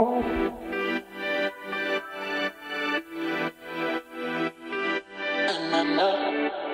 In my love.